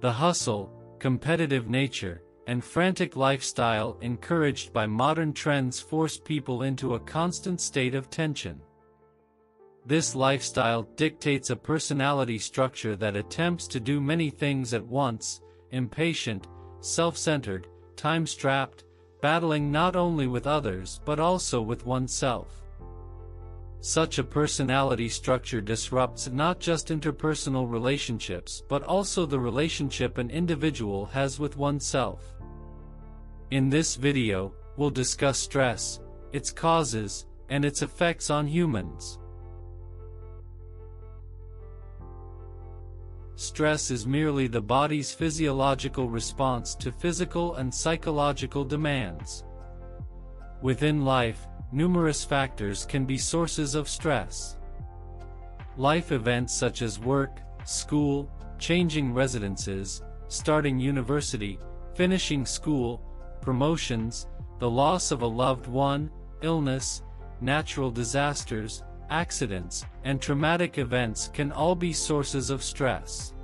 the hustle, competitive nature, and frantic lifestyle encouraged by modern trends force people into a constant state of tension. This lifestyle dictates a personality structure that attempts to do many things at once, impatient, self-centered, time-strapped, battling not only with others but also with oneself. Such a personality structure disrupts not just interpersonal relationships but also the relationship an individual has with oneself. In this video, we'll discuss stress, its causes, and its effects on humans. Stress is merely the body's physiological response to physical and psychological demands. Within life, numerous factors can be sources of stress. Life events such as work, school, changing residences, starting university, finishing school, promotions, the loss of a loved one, illness, natural disasters, accidents, and traumatic events can all be sources of stress.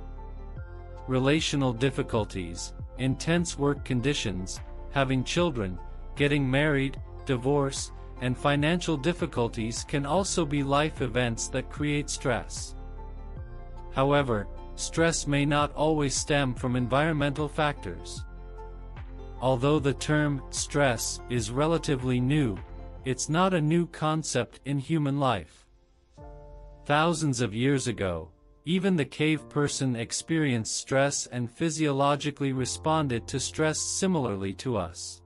Relational difficulties, intense work conditions, having children, getting married, divorce, and financial difficulties can also be life events that create stress. However, stress may not always stem from environmental factors. Although the term stress is relatively new, it's not a new concept in human life. Thousands of years ago, even the cave person experienced stress and physiologically responded to stress similarly to us.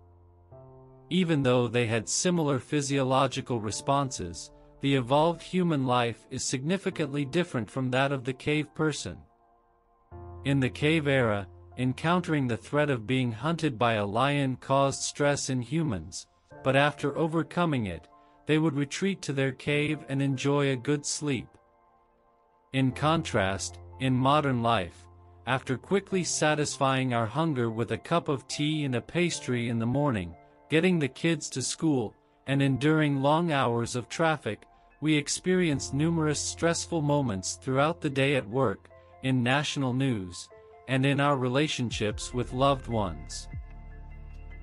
Even though they had similar physiological responses, the evolved human life is significantly different from that of the cave person. In the cave era, encountering the threat of being hunted by a lion caused stress in humans, but after overcoming it, they would retreat to their cave and enjoy a good sleep. In contrast, in modern life, after quickly satisfying our hunger with a cup of tea and a pastry in the morning, getting the kids to school, and enduring long hours of traffic, we experience numerous stressful moments throughout the day at work, in national news, and in our relationships with loved ones.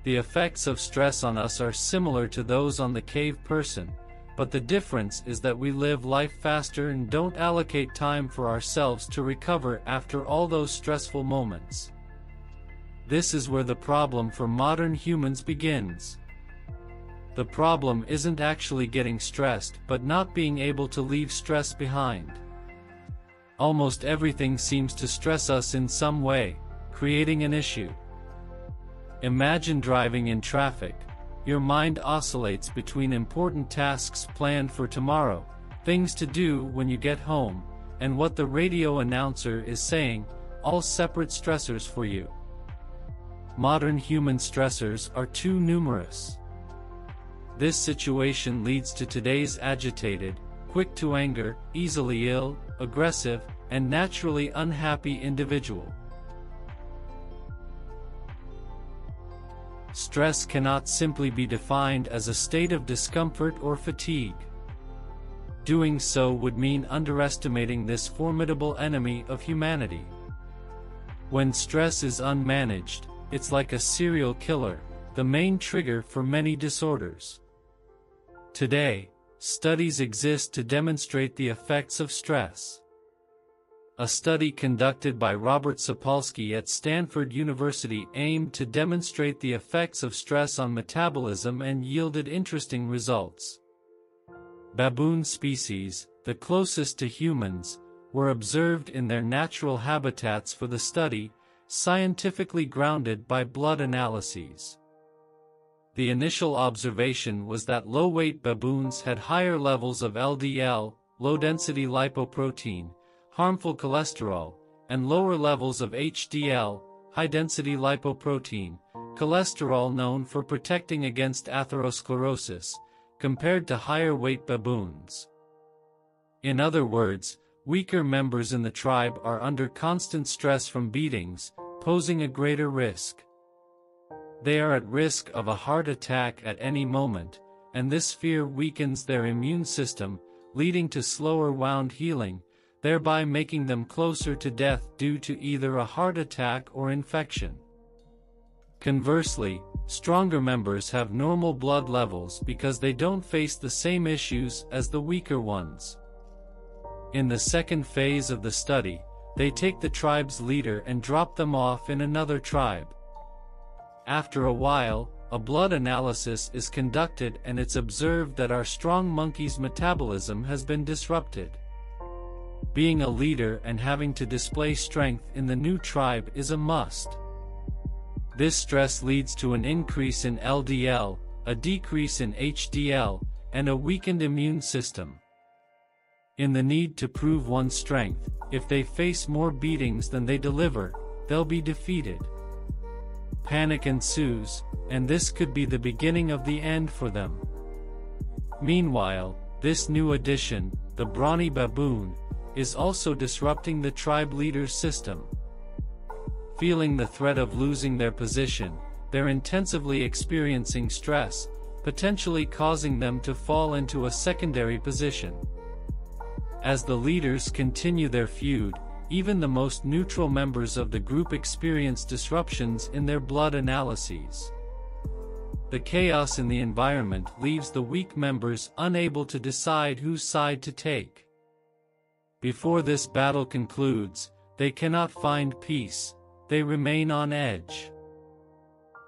The effects of stress on us are similar to those on the cave person, but the difference is that we live life faster and don't allocate time for ourselves to recover after all those stressful moments. This is where the problem for modern humans begins. The problem isn't actually getting stressed but not being able to leave stress behind. Almost everything seems to stress us in some way, creating an issue. Imagine driving in traffic. Your mind oscillates between important tasks planned for tomorrow, things to do when you get home, and what the radio announcer is saying, all separate stressors for you. Modern human stressors are too numerous. This situation leads to today's agitated, quick to anger, easily ill, aggressive, and naturally unhappy individual. Stress cannot simply be defined as a state of discomfort or fatigue. Doing so would mean underestimating this formidable enemy of humanity. When stress is unmanaged, it's like a serial killer, the main trigger for many disorders. Today, Studies exist to demonstrate the effects of stress. A study conducted by Robert Sapolsky at Stanford University aimed to demonstrate the effects of stress on metabolism and yielded interesting results. Baboon species, the closest to humans, were observed in their natural habitats for the study, scientifically grounded by blood analyses. The initial observation was that low-weight baboons had higher levels of LDL, low-density lipoprotein, harmful cholesterol, and lower levels of HDL, high-density lipoprotein, cholesterol known for protecting against atherosclerosis, compared to higher-weight baboons. In other words, weaker members in the tribe are under constant stress from beatings, posing a greater risk. They are at risk of a heart attack at any moment, and this fear weakens their immune system, leading to slower wound healing, thereby making them closer to death due to either a heart attack or infection. Conversely, stronger members have normal blood levels because they don't face the same issues as the weaker ones. In the second phase of the study, they take the tribe's leader and drop them off in another tribe. After a while, a blood analysis is conducted and it's observed that our strong monkey's metabolism has been disrupted. Being a leader and having to display strength in the new tribe is a must. This stress leads to an increase in LDL, a decrease in HDL, and a weakened immune system. In the need to prove one's strength, if they face more beatings than they deliver, they'll be defeated. Panic ensues, and this could be the beginning of the end for them. Meanwhile, this new addition, the brawny baboon, is also disrupting the tribe leader's system. Feeling the threat of losing their position, they're intensively experiencing stress, potentially causing them to fall into a secondary position. As the leaders continue their feud, even the most neutral members of the group experience disruptions in their blood analyses. The chaos in the environment leaves the weak members unable to decide whose side to take. Before this battle concludes, they cannot find peace, they remain on edge.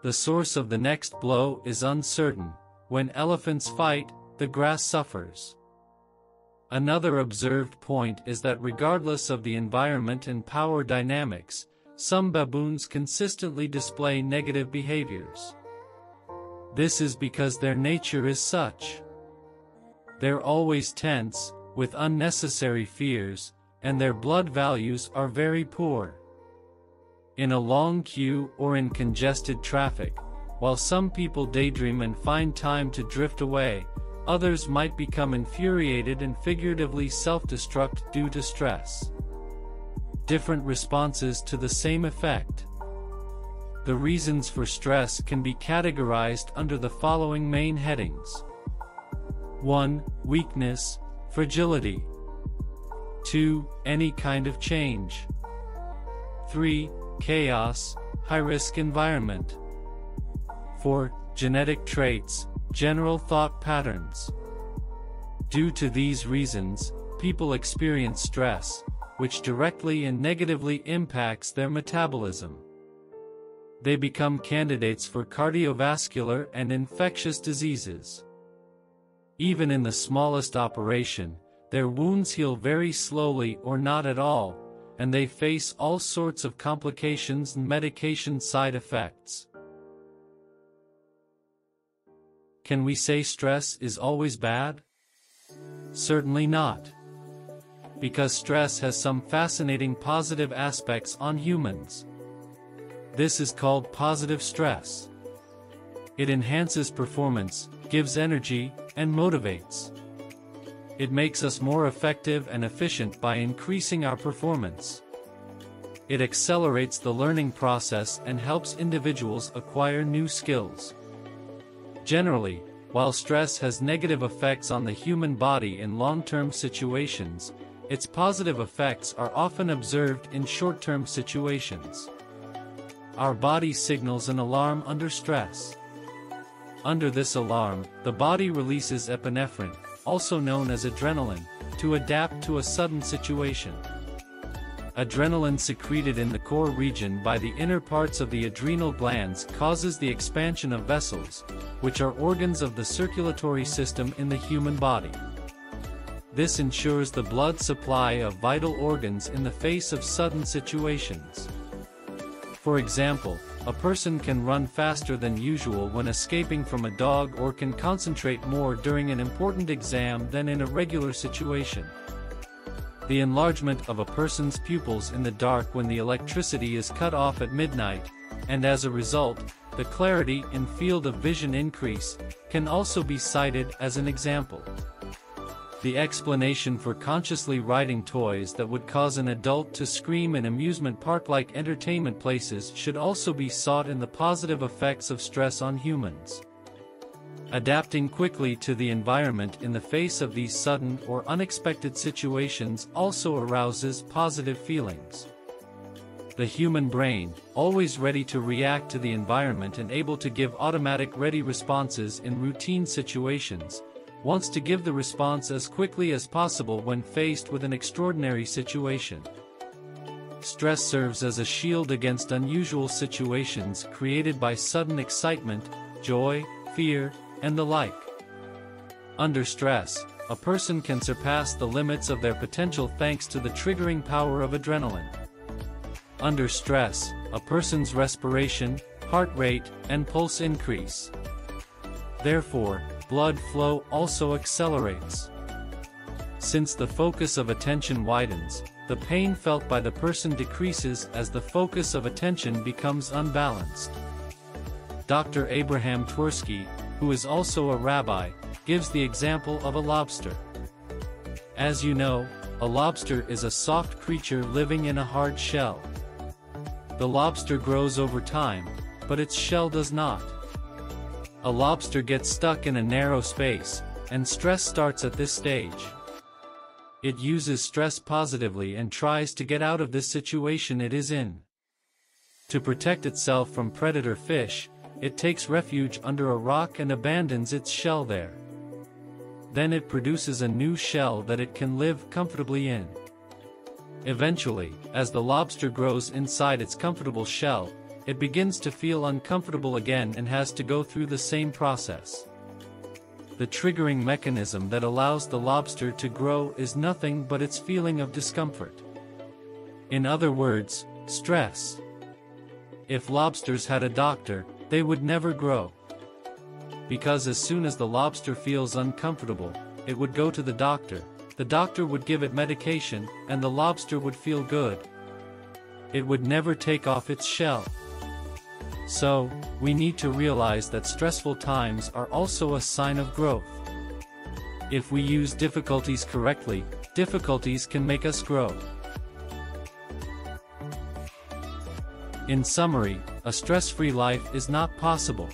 The source of the next blow is uncertain, when elephants fight, the grass suffers. Another observed point is that regardless of the environment and power dynamics, some baboons consistently display negative behaviors. This is because their nature is such. They're always tense, with unnecessary fears, and their blood values are very poor. In a long queue or in congested traffic, while some people daydream and find time to drift away, Others might become infuriated and figuratively self-destruct due to stress. Different responses to the same effect. The reasons for stress can be categorized under the following main headings. 1. Weakness, fragility. 2. Any kind of change. 3. Chaos, high-risk environment. 4. Genetic traits, General thought patterns. Due to these reasons, people experience stress, which directly and negatively impacts their metabolism. They become candidates for cardiovascular and infectious diseases. Even in the smallest operation, their wounds heal very slowly or not at all, and they face all sorts of complications and medication side effects. Can we say stress is always bad? Certainly not. Because stress has some fascinating positive aspects on humans. This is called positive stress. It enhances performance, gives energy, and motivates. It makes us more effective and efficient by increasing our performance. It accelerates the learning process and helps individuals acquire new skills. Generally, while stress has negative effects on the human body in long-term situations, its positive effects are often observed in short-term situations. Our body signals an alarm under stress. Under this alarm, the body releases epinephrine, also known as adrenaline, to adapt to a sudden situation. Adrenaline secreted in the core region by the inner parts of the adrenal glands causes the expansion of vessels, which are organs of the circulatory system in the human body. This ensures the blood supply of vital organs in the face of sudden situations. For example, a person can run faster than usual when escaping from a dog or can concentrate more during an important exam than in a regular situation the enlargement of a person's pupils in the dark when the electricity is cut off at midnight, and as a result, the clarity in field of vision increase, can also be cited as an example. The explanation for consciously riding toys that would cause an adult to scream in amusement park-like entertainment places should also be sought in the positive effects of stress on humans. Adapting quickly to the environment in the face of these sudden or unexpected situations also arouses positive feelings. The human brain, always ready to react to the environment and able to give automatic ready responses in routine situations, wants to give the response as quickly as possible when faced with an extraordinary situation. Stress serves as a shield against unusual situations created by sudden excitement, joy, fear, and the like. Under stress, a person can surpass the limits of their potential thanks to the triggering power of adrenaline. Under stress, a person's respiration, heart rate, and pulse increase. Therefore, blood flow also accelerates. Since the focus of attention widens, the pain felt by the person decreases as the focus of attention becomes unbalanced. Dr. Abraham Twerski, who is also a rabbi, gives the example of a lobster. As you know, a lobster is a soft creature living in a hard shell. The lobster grows over time, but its shell does not. A lobster gets stuck in a narrow space, and stress starts at this stage. It uses stress positively and tries to get out of this situation it is in. To protect itself from predator fish, it takes refuge under a rock and abandons its shell there. Then it produces a new shell that it can live comfortably in. Eventually, as the lobster grows inside its comfortable shell, it begins to feel uncomfortable again and has to go through the same process. The triggering mechanism that allows the lobster to grow is nothing but its feeling of discomfort. In other words, stress. If lobsters had a doctor, they would never grow. Because as soon as the lobster feels uncomfortable, it would go to the doctor, the doctor would give it medication, and the lobster would feel good. It would never take off its shell. So, we need to realize that stressful times are also a sign of growth. If we use difficulties correctly, difficulties can make us grow. In summary, a stress-free life is not possible.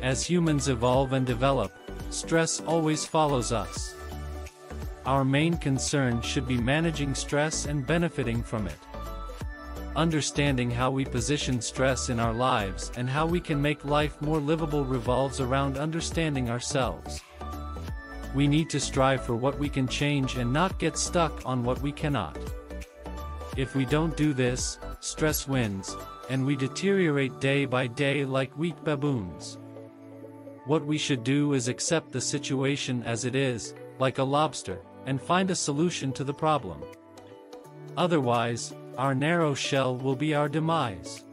As humans evolve and develop, stress always follows us. Our main concern should be managing stress and benefiting from it. Understanding how we position stress in our lives and how we can make life more livable revolves around understanding ourselves. We need to strive for what we can change and not get stuck on what we cannot. If we don't do this, stress wins, and we deteriorate day by day like weak baboons. What we should do is accept the situation as it is, like a lobster, and find a solution to the problem. Otherwise, our narrow shell will be our demise.